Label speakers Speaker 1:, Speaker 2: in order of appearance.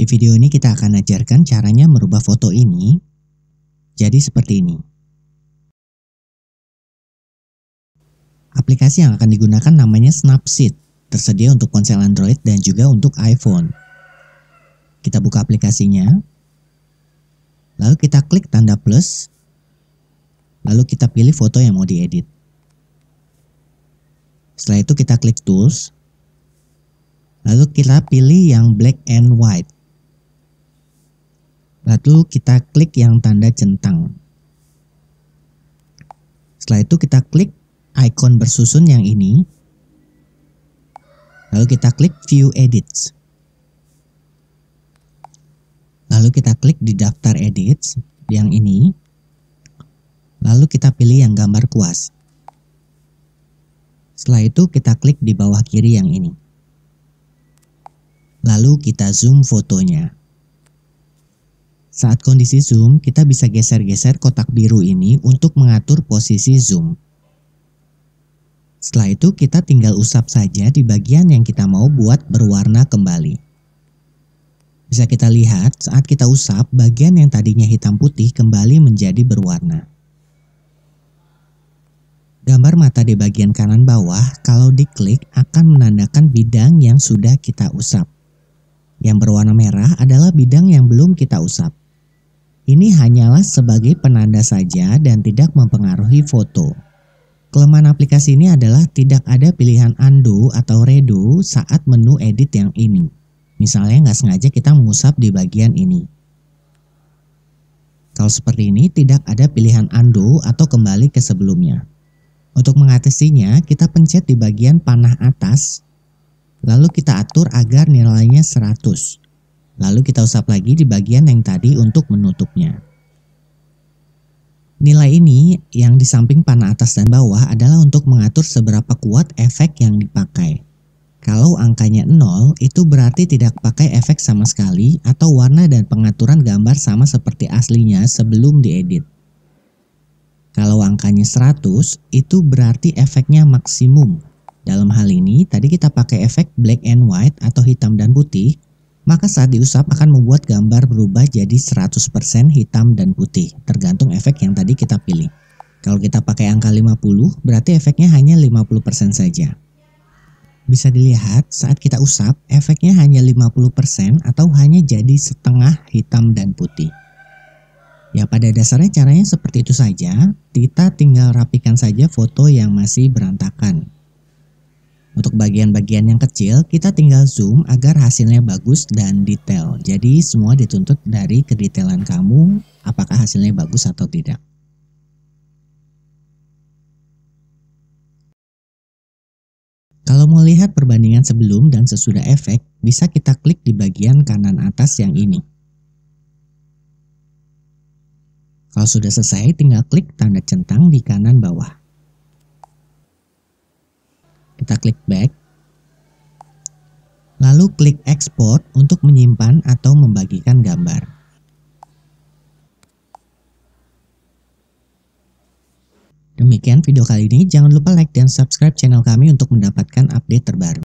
Speaker 1: Di video ini kita akan ajarkan caranya merubah foto ini jadi seperti ini. Aplikasi yang akan digunakan namanya Snapseed, tersedia untuk ponsel Android dan juga untuk iPhone. Kita buka aplikasinya, lalu kita klik tanda plus, lalu kita pilih foto yang mau diedit. Setelah itu kita klik tools, lalu kita pilih yang black and white. Lalu kita klik yang tanda centang. Setelah itu kita klik icon bersusun yang ini. Lalu kita klik view edits. Lalu kita klik di daftar edits yang ini. Lalu kita pilih yang gambar kuas. Setelah itu kita klik di bawah kiri yang ini. Lalu kita zoom fotonya. Saat kondisi zoom, kita bisa geser-geser kotak biru ini untuk mengatur posisi zoom. Setelah itu kita tinggal usap saja di bagian yang kita mau buat berwarna kembali. Bisa kita lihat saat kita usap, bagian yang tadinya hitam putih kembali menjadi berwarna. Gambar mata di bagian kanan bawah kalau diklik akan menandakan bidang yang sudah kita usap. Yang berwarna merah adalah bidang yang belum kita usap. Ini hanyalah sebagai penanda saja dan tidak mempengaruhi foto. Kelemahan aplikasi ini adalah tidak ada pilihan undo atau redo saat menu edit yang ini. Misalnya nggak sengaja kita mengusap di bagian ini. Kalau seperti ini tidak ada pilihan undo atau kembali ke sebelumnya. Untuk mengatasinya, kita pencet di bagian panah atas, lalu kita atur agar nilainya 100. Lalu kita usap lagi di bagian yang tadi untuk menutupnya. Nilai ini yang di samping panah atas dan bawah adalah untuk mengatur seberapa kuat efek yang dipakai. Kalau angkanya 0, itu berarti tidak pakai efek sama sekali atau warna dan pengaturan gambar sama seperti aslinya sebelum diedit. Kalau angkanya 100, itu berarti efeknya maksimum. Dalam hal ini, tadi kita pakai efek black and white atau hitam dan putih, maka saat diusap akan membuat gambar berubah jadi 100% hitam dan putih, tergantung efek yang tadi kita pilih. Kalau kita pakai angka 50, berarti efeknya hanya 50% saja. Bisa dilihat saat kita usap, efeknya hanya 50% atau hanya jadi setengah hitam dan putih. Ya pada dasarnya caranya seperti itu saja, kita tinggal rapikan saja foto yang masih berantakan. Untuk bagian-bagian yang kecil, kita tinggal zoom agar hasilnya bagus dan detail. Jadi semua dituntut dari kedetailan kamu, apakah hasilnya bagus atau tidak. Kalau mau lihat perbandingan sebelum dan sesudah efek, bisa kita klik di bagian kanan atas yang ini. Kalau sudah selesai, tinggal klik tanda centang di kanan bawah. Kita klik back. Lalu klik export untuk menyimpan atau membagikan gambar. Demikian video kali ini, jangan lupa like dan subscribe channel kami untuk mendapatkan update terbaru.